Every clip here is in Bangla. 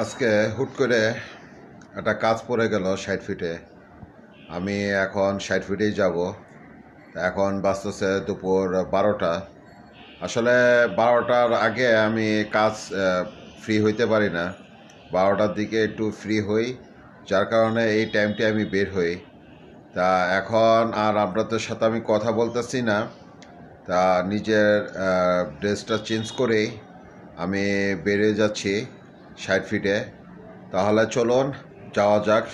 আজকে হুট করে একটা কাজ পড়ে গেল ষাট ফিটে আমি এখন ষাট ফিটেই যাব। এখন বাঁচতেছে দুপুর বারোটা। আসলে বারোটার আগে আমি কাজ ফ্রি হইতে পারি না। বারোটার দিকে একটু ফ্রি হই, যার কারণে এই টাইমটি আমি বের হই। তা এখন আর আপনাদের সাথে আমি কথা বলতেছি না। তা নিজের ড্রেসটা চেঞ্জ করেই আমি বেরিয়ে যাচ্ছি। ষাট ফিটে তাহলে চলুন যাওয়া যাক।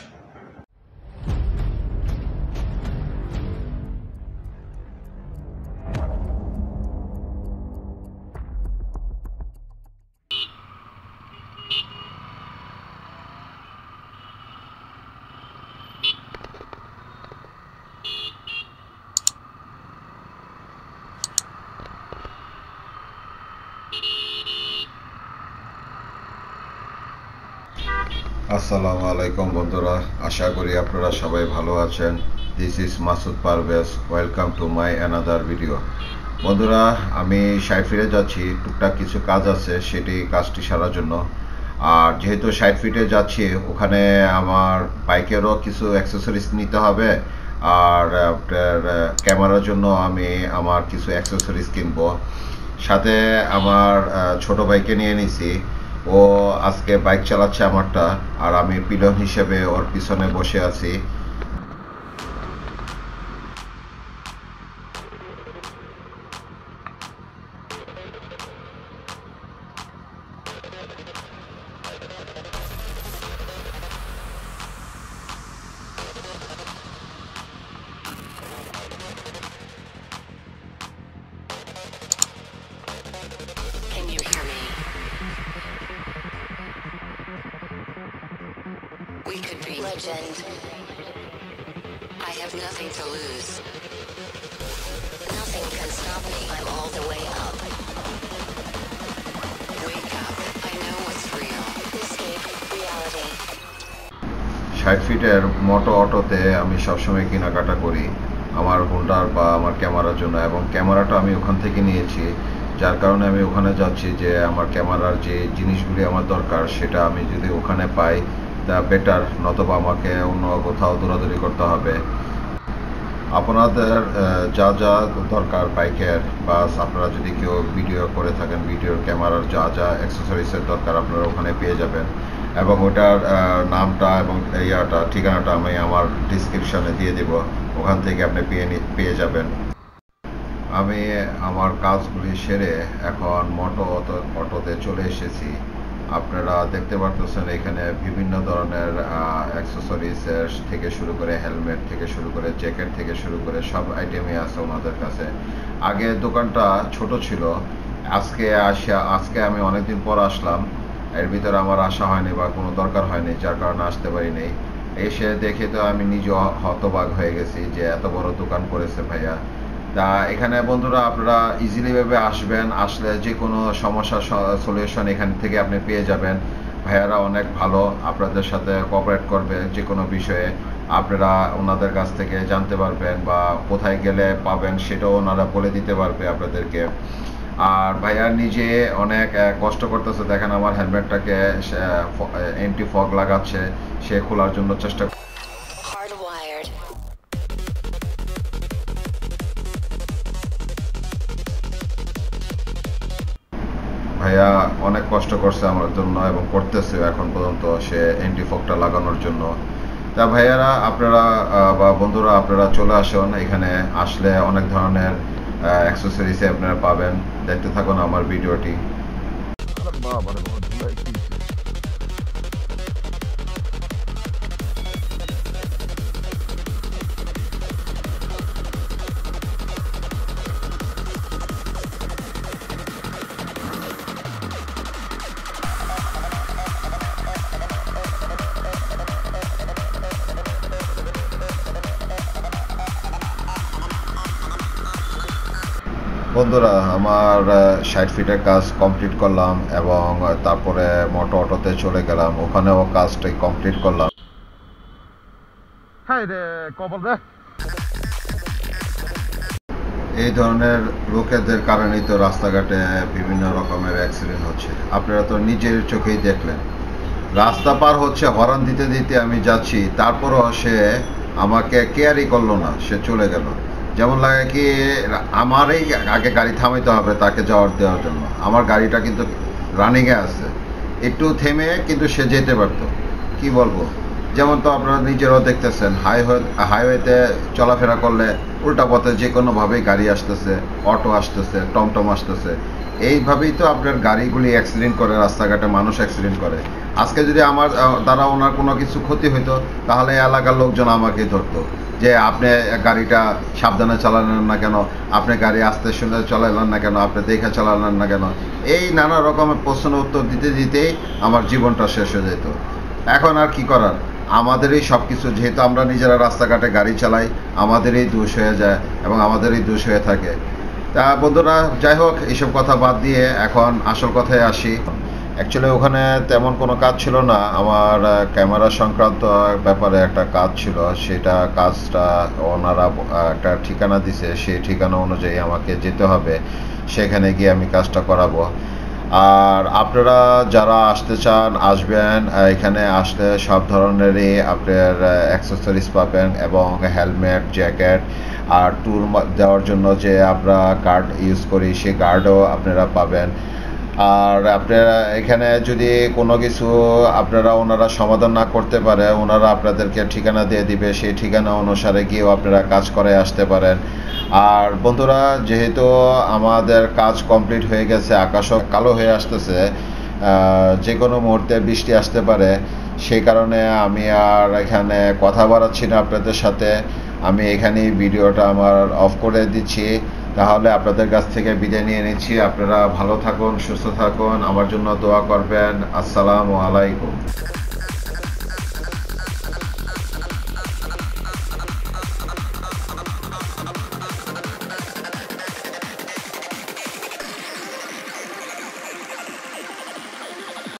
আসসালামু আলাইকুম বন্ধুরা, আশা করি আপনারা সবাই ভালো আছেন। This is Masud Parvez welcome to my another video বন্ধুরা, আমি সাইড ফিরে যাচ্ছি, টুকটাক কিছু কাজ আছে, সেটি কাজটি সারার জন্য। আর যেহেতু সাইড ফিটে যাচ্ছি, ওখানে আমার বাইকেরও কিছু অ্যাক্সেসরিজ নিতে হবে। আর আপনার ক্যামেরার জন্য আমি আমার কিছু অ্যাক্সেসরিজ কিনবো। সাথে আমার ছোট বাইকে নিয়ে নিছি। ও আজকে বাইক চালাচ্ছে আমারটা আর আমি পিলন হিসেবে ওর পিছনে বসে আছি। We could be legend. I have nothing to lose. Nothing can stop me. I'm all the way up. Wake up. I know what's real. Escape reality. ষাট ফিটের মোটো অটোতে আমি সবসময় কেনাকাটা করি আমার হোন্ডার বা আমার ক্যামেরার জন্য এবং ক্যামেরাটা আমি ওখান থেকে নিয়েছি যার কারণে আমি ওখানে যাচ্ছি যে আমার ক্যামেরার যে জিনিসগুলি আমার দরকার, সেটা আমি যদি ওখানে পাই বেটার নতবা আমাকে অন্য কোথাও দৌড়াদৌড়ি করতে হবে। আপনাদের যা যা দরকার বাইকের বা আপনারা যদি কেউ ভিডিও করে থাকেন ভিডিওর ক্যামেরার যা যা অ্যাক্সেসরিজের দরকার, আপনারা ওখানে পেয়ে যাবেন। এবং ওটার নামটা এবং ইয়াটা, ঠিকানাটা আমি আমার ডিসক্রিপশনে দিয়ে দেব। ওখান থেকে আপনি পেয়ে পেয়ে যাবেন। আমি আমার কাজগুলি সেরে এখন মোটো অটো অটোতে চলে এসেছি। আপনারা দেখতে পারতেছেন এখানে বিভিন্ন ধরনের অ্যাক্সেসরিজ থেকে শুরু করে হেলমেট থেকে শুরু করে জ্যাকেট থেকে শুরু করে সব আইটেমই আছে ওনাদের কাছে। আগে দোকানটা ছোট ছিল। আজকে আসা, আজকে আমি অনেকদিন পর আসলাম। এর ভিতরে আমার আসা হয়নি বা কোনো দরকার হয়নি, যার কারণে আসতে পারি পারিনি এসে দেখে তো আমি নিজে হতবাক হয়ে গেছি যে এত বড় দোকান করেছে ভাইয়া। তা এখানে বন্ধুরা আপনারা ইজিলি ভাবে আসবেন, আসলে যে কোনো সমস্যার সলিউশন এখান থেকে আপনি পেয়ে যাবেন। ভাইয়ারা অনেক ভালো, আপনাদের সাথে কোঅপারেট করবে যে কোনো বিষয়ে। আপনারা ওনাদের কাছ থেকে জানতে পারবেন বা কোথায় গেলে পাবেন সেটাও ওনারা বলে দিতে পারবে আপনাদেরকে। আর ভাইয়া নিজে অনেক কষ্ট করতেছে। দেখেন আমার হেলমেটটাকে এন্টি ফগ লাগাচ্ছে। সে খোলার জন্য চেষ্টা ভাইয়া অনেক কষ্ট করছে আমার জন্য এবং করতেছে এখন পর্যন্ত সে অ্যান্টিফকটা লাগানোর জন্য। তা ভাইয়ারা, আপনারা বা বন্ধুরা, আপনারা চলে আসুন। এখানে আসলে অনেক ধরনের অ্যাক্সেসরিজ আপনারা পাবেন। দেখতে থাকুন আমার ভিডিওটি। বন্ধুরা আমার ষাট ফিটের কাজ কমপ্লিট করলাম এবং তারপরে মোটো অটোতে চলে গেলাম। ওখানেও কাজটাই কমপ্লিট করলাম। এই ধরনের লোকেদের কারণেই তো রাস্তাঘাটে বিভিন্ন রকমের অ্যাক্সিডেন্ট হচ্ছে। আপনারা তো নিজের চোখেই দেখলেন। রাস্তা পার হচ্ছে হরান দিতে দিতে আমি যাচ্ছি। তারপরও সে আমাকে কেয়ারই করল না সে চলে গেল। যেমন লাগে কি, আমারই আগে গাড়ি থামাইতে হবে তাকে যাওয়ার দেওয়ার জন্য। আমার গাড়িটা কিন্তু রানিংয়ে আছে। একটু থেমে কিন্তু সে যেতে পারতো। কি বলব? যেমন তো আপনারা নিজেরাও দেখতেছেন হাইওয়ে হাইওয়েতে চলাফেরা করলে উল্টা পথে যে কোনোভাবেই গাড়ি আসতেছে, অটো আসতেছে, টমটম আসতেছে। এইভাবেই তো আপনার গাড়িগুলি অ্যাক্সিডেন্ট করে, রাস্তাঘাটে মানুষ অ্যাক্সিডেন্ট করে। আজকে যদি আমার দ্বারা ওনার কোনো কিছু ক্ষতি হইতো, তাহলে এলাকার লোকজন আমাকে ধরতো। যে আপনি গাড়িটা সাবধানে চালালেন না কেন? আপনি গাড়ি আস্তে শুনে চালালেন না কেন? আপনি দেখে চালালেন না কেন? এই নানা রকমের প্রশ্ন উত্তর দিতে দিতেই আমার জীবনটা শেষ হয়ে যেত। এখন আর কি করার? আমাদেরই সব কিছু যেহেতু আমরা নিজেরা রাস্তাঘাটে গাড়ি চালাই আমাদেরই দোষ হয়ে যায় এবং আমাদেরই দোষ হয়ে থাকে। তা বন্ধুরা, যাই হোক, এইসব কথা বাদ দিয়ে এখন আসল কথায় আসি। অ্যাকচুয়ালি ওখানে তেমন কোনো কাজ ছিল না। আমার ক্যামেরা সংক্রান্ত ব্যাপারে একটা কাজ ছিল। সেটা কাজটা ওনারা একটা ঠিকানা দিছে। সেই ঠিকানা অনুযায়ী আমাকে যেতে হবে। সেখানে গিয়ে আমি কাজটা করাবো। আর আপনারা যারা আসতে চান, আসবেন এখানে আসলে সব ধরনেরই আপনার অ্যাক্সেসরিজ পাবেন এবং হেলমেট জ্যাকেট আর ট্যুর দেওয়ার জন্য যে আমরা গার্ড ইউজ করি সেই গার্ডও আপনারা পাবেন। আর আপনারা এখানে যদি কোনো কিছু আপনারা ওনারা সমাধান না করতে পারে, ওনারা আপনাদেরকে ঠিকানা দিয়ে দিবে, সেই ঠিকানা অনুসারে গিয়েও আপনারা কাজ করে আসতে পারেন। আর বন্ধুরা, যেহেতু আমাদের কাজ কমপ্লিট হয়ে গেছে, আকাশও কালো হয়ে আসতেছে যে কোনো মুহূর্তে বৃষ্টি আসতে পারে, সেই কারণে আমি আর এখানে কথা বাড়াচ্ছি না আপনাদের সাথে। আমি এখানেই ভিডিওটা আমার অফ করে দিচ্ছি। তাহলে আপনাদের কাছ থেকে বিদায় নিয়ে নিচ্ছি। আপনারা ভালো থাকুন, সুস্থ থাকুন। আমার জন্য দোয়া করবেন। আসসালামু আলাইকুম।